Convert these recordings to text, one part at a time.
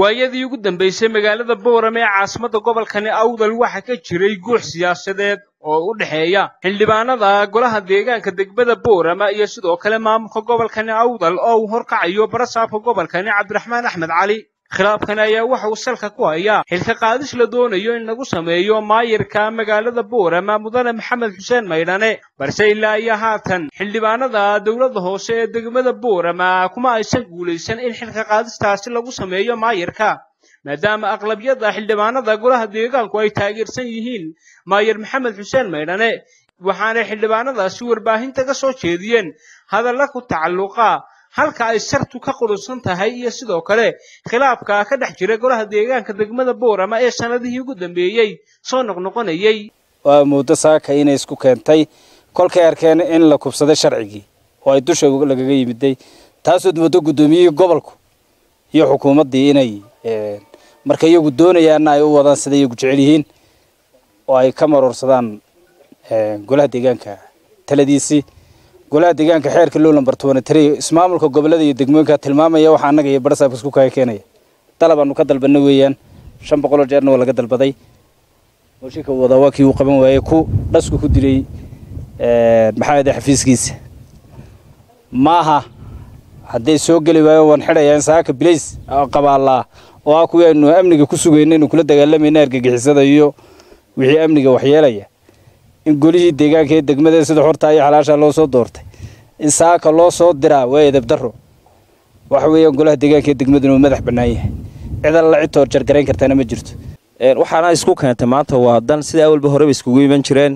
waayadii ugu dambaysay magaalada boorame ee caasimadda gobolkani awdal waxaa ka jiray guux siyaasadeed oo u dhexeeya xildhibaanada golaha deegaanka degmada boorama iyo sidoo kale maamulka gobolkani awdal oo uu horkacayo barasaabka gobolkani cabdiraxmaan axmed cali khilaafkan ayaa waxa uu salka ku hayaa. Xilka qaadis la doonayo in lagu sameeyo maayirka magaalada boorama mudane maxamed xuseen maydhane balse ilaa iyo haatan xildhibaanada dowladda hoose ee degmada boorama kuma aysan guulaysan in xilka qaadistaasi lagu sameeyo maayirka. Maadaama aqlabiyada xildhibaanada golaha deegaanku ay taageersan yihiin maayir maxamed xuseen maydhane waxaanay xildhibaanadaasi warbaahinta ka soo jeediyeen. Hadalla ku tacalluqa halka ay sartu ka qurusan tahay iyo sidoo kale khilaafka ka dhex jira golaha deegaanka degmada boorama ee sannadihii ugu dambeeyey soo noqnoqonayey waa muddo saaka inay isku keentay kolkay arkeen in la kubsaday sharcigii oo ay dusha lagaga yimiday taasood muddo guddoomiyihii gobolku iyo xukuumaddii inay marka iyagu doonayaanna ay u wadaan siday iyagu jecel yihiin oo ay ka maroorsadaan golaha deegaanka taladiisii golaha deegaanka xeerka low lambar tobana tari ismaamulka gobollada iyo degmooyinka tilmaamaya waxaa annaga iyo barasaabka isku kaga keenaya. Dalab aanu ka dalbanna weeyaan. Shan boqoloo jeerna waa laga dalbaday. Mooshinka wadaa waa kii uu qaban waayey ku dhasku ku dilay maxaa yidhaha xafiiskiisa. Maaha hadday soo geli waayo waan xidhayaa in saaka bilays qabaallaa oo ah kuwii aynu amniga ku sugayna inu kula dagaalamayna argagixisada iyo wixii amniga waxyeelaya in golihii deegaanka ee degmada sida xortaa iyo xalaashaa loo soo doortay. In saaka loo soo diraa waa edab darro waxa weeyaan golaha deegaanka ee degmaduna uu madax bannaan yahay. Cid alla jargarayn kartaana ma jirto. Waxaana isku keentay maanta waa dan sida awalba horeba iskugu iman jireen.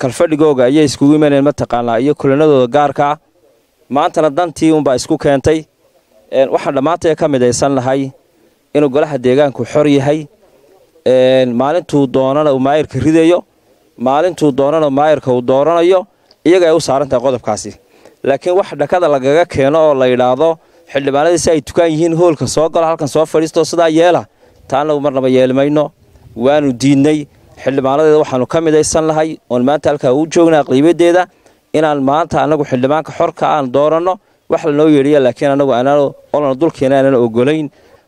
Kalfadhigooga ayay iskugu imaneen mataqaanaa iyo kulanadooda gaarka ah. Maantana dantii unbaa isku keentay. Waxaan dhammaantay ka midaysan lahay inuu golaha deegaanku xor yahay. Maalintuu doonana uu maayirka ridayo maalintuu doonana maayirka uu dooranayo iyaga ay u saaran tahay qodobkaasi. Laakiin wax dhakada lagaga keeno oo la yidhaahdo xildhibaanadii si ay tukaan yihiin hoolka soo galo halkan soo fadhiisto sidaa yeela. Taa anagu marnaba yeelmayno waanu diidnay. Xildhibaanadeeda waxaanu ka midaysan lahay oon maanta halkaa u joogna aqliibadeeda inaan maanta anagu xildhibaanka xorka aan dooranno wax lanoo yeedhiya laakiin anagu olana dulkeena aanan ogolayn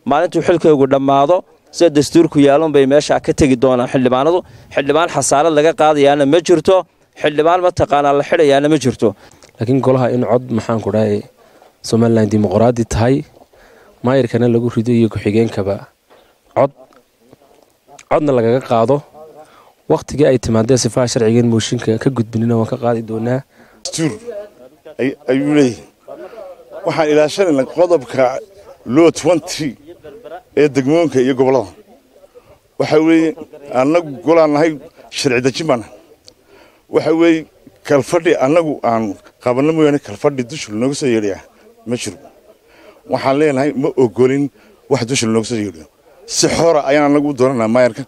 maalintuu xilkaygu dhammaado sida dastuurku yaalunbay meesha ka tegi doonaan. Xildhibaanadu xildhibaan xasaarad laga qaadayaana ma jirto xildhibaan mataqaanaa la xidhayaana ma jirto. Laakiin golaha in cod maxaanku dhahay somalilan dimuqraadi tahay maayirkana lagu rido iyo ku-xigeenkaba cod codna lagaga qaado. Wakhtigii ay timaadee sifaha sharcigan mooshinka ka gudbinina waan ka qaadi doonaa. Dastuur ayuu leeyahay. Waxaan ilaashanayna qodobka loo twenty ee degmooyinka iyo gobollada. Waxa weeye annagu golaan nahay sharci dejin waxa weeye kalfadhi annagu aan qabanno mooyaane kalfadhi dusha lanooga soo yeedhaya ma jiro. Waxaan leenahay ma ogolin wax dusha lanooga soo yeedhiyo. Si xora ayaan annagu u dooranaa maayarka.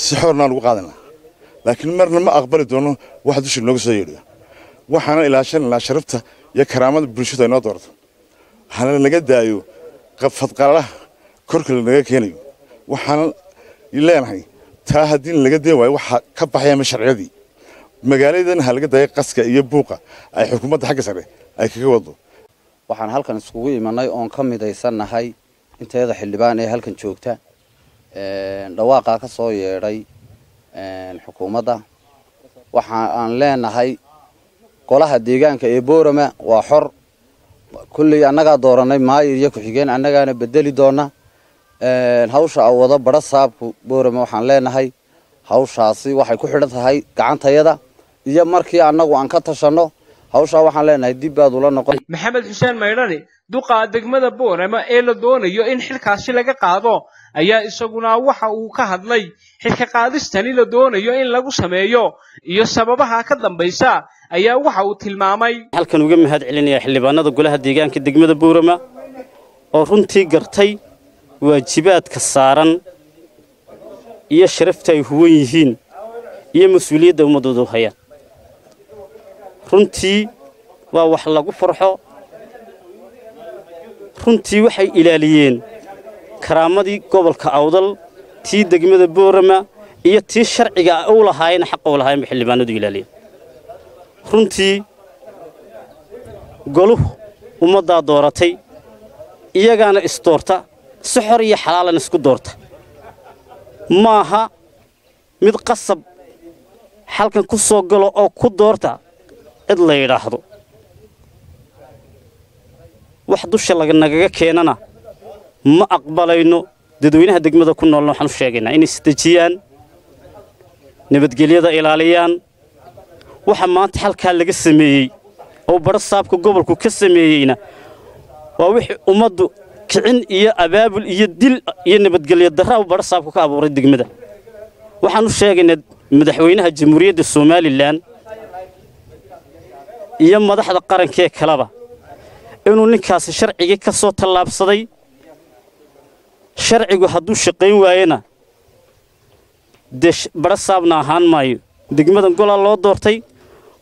Si xornaan ugu qaadanaa laakiin marna ma aqbali doono wax dusha lanooga soo yeedhiyo. Waxaana ilaashanaynaa sharafta iyo karaamada bulshadu ay noo doorato hana naga daayo fadqalalaha korka lanaga keenayo waxaana leenahay taa haddii laga deen waayo waxaa ka baxayama sharciyadii magaaladan ha laga daayo qaska iyo buuqa ay xukuumadda xagga sare ay kaga wado waxaan halkan iskugu imanay oon ka midaysannahay inteeda xildhibaan ee halkan joogta. Dhawaaqaa ka soo yeedhay xukuumadda. Waxa aan leenahay golaha deegaanka ee boorama waa xor. Kulley annagaa dooranay maayir iyo ku-xigeen annagaana bedeli doona hawsha a wado badho saabku boorama waxaan leenahay. Hawshaasi waxay ku xidhan tahay gacantayada. Iyo markii annagu aan ka tashanno hawshaa waxaan leenahay dib baad ula noqon. Maxamed xuseen maydhani duqa degmada boorama ee la doonayo in xilkaasi laga qaado ayaa isaguna waxa uu ka hadlay xilka qaadistani la doonayo in lagu sameeyo. Iyo sababaha ka dambaysa ayaa waxa uu tilmaamay. Halkan uga mahad celinaya xildhibaanada golaha deegaanka degmada boorama oo runtii gartay waajibaadka saaran iyo sharafta ay huwan yihiin iyo mas'uuliyadda ummaddooda u hayaan. Runtii waa wax lagu farxo runtii waxay ilaaliyeen karaamadii gobolka awdal tii degmada boorama iyo tii sharciga u lahaayeen xaqa u lahaayeen bay xildhibaanadu ilaaliyeen. Runtii goluhu ummaddaa dooratay iyagaana isdoorta si xor iyo xalaalan isku doorta. Maaha mid qasab halkan ku soo galo oo ku doorta cid la yidhaahdo. Wax dusha nagaga keenana ma aqbalayno dadweynaha degmada ku noolna waxaan u sheegaynaa. Inay isdejiyaan nabadgelyada ilaaliyaan waxa maanta halkaa laga sameeyey oo badho saabka gobolku ka sameeyeyna waa wixii ummaddu kicin iyo abaabul iyo dil iyo nabadgelyo darra badho saabku ka abuuray degmada. Waxaan u sheegaynaa madaxweynaha jamhuuriyadda somalilan iyo madaxda qarankee kaleba inuu ninkaasi sharcigii ka soo tallaabsaday. Sharcigu hadduu shaqayn waayena dee badho saabna ahaan maayo. Degmadan golaa loo doortay.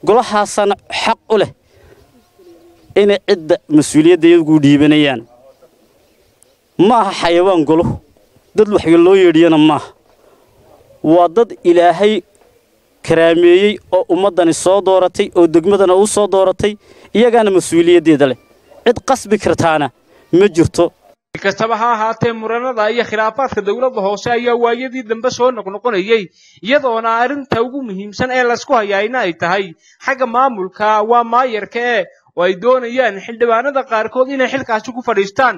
Golahaasaana xaq u leh inay cidda mas'uuliyadda iyagu dhiibanayaan ma aha xayawaan goluhu dad waxga loo yeedhiyana maaha. Waa dad ilaahay karaameeyey oo ummaddani soo dooratay oo degmadana uu soo dooratay iyagaana mas'uuliyaddeeda leh. Cid qasbi kartaana ma jirto. Kastaba ha ahaatee muranada iyo khilaafaadka dowladda hoose ayaa waayadii dambe soo noqnoqonayey iyadoona arrinta ugu muhiimsan ee laysku hayaayna ay tahay. Xagga maamulka waa maayarka ee oo ay doonayaan xildhibaanada qaarkood inay xilkaasi ku fadhiistaan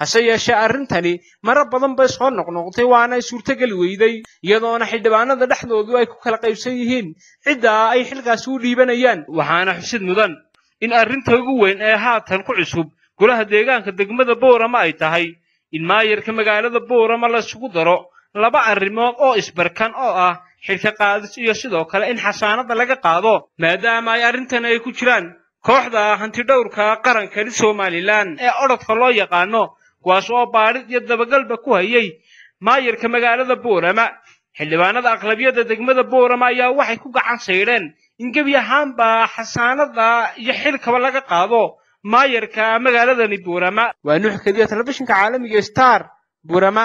hase yeeshee arrintani marar badan bay soo noqnoqotay waana suurtogeli weyday iyadoona xildhibaanada dhexdoodu ay ku kala qaybsan yihiin. Cidda ay xilkaasi u dhiibanayaan waxaana xusid mudan in arrinta ugu weyn ee haatan ku cusub golaha deegaanka degmada boorama ay tahay in maayarka magaalada boorama laisugu daro laba arrimood oo isbarkan oo ah xilka qaadis iyo sidoo kale in xasaanada laga qaado maadaama ay arrintan ay ku jiraan kooxda hantidhowrka qarankani somalilan ee odhodka loo yaqaano kuwaas oo baadhid iyo dabagalba ku hayay maayarka magaalada boorama xildhibaanada aqlabiyadda degmada boorama ayaa waxay ku gacan saydheen in gebi ahaanba xasaanada iyo xilkaba laga qaado maayarka magaaladani buurama waa nuux kadiya telefishinka caalamiga star buurama